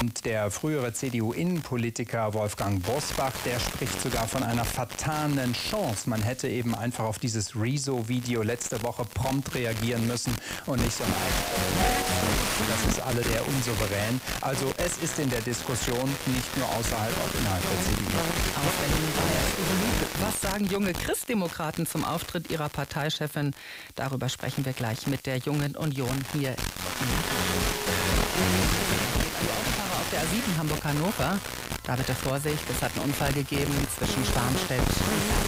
Und der frühere CDU-Innenpolitiker Wolfgang Bosbach, der spricht sogar von einer vertanen Chance. Man hätte eben einfach auf dieses Rezo-Video letzte Woche prompt reagieren müssen und nicht so ein Das ist alle der unsouverän. Also es ist in der Diskussion nicht nur außerhalb, auch innerhalb der CDU. Was sagen junge Christdemokraten zum Auftritt ihrer Parteichefin? Darüber sprechen wir gleich mit der Jungen Union hier. Autofahrer auf der A7 Hamburg-Hannover. Da bitte Vorsicht, es hat einen Unfall gegeben zwischen Schwarmstedt und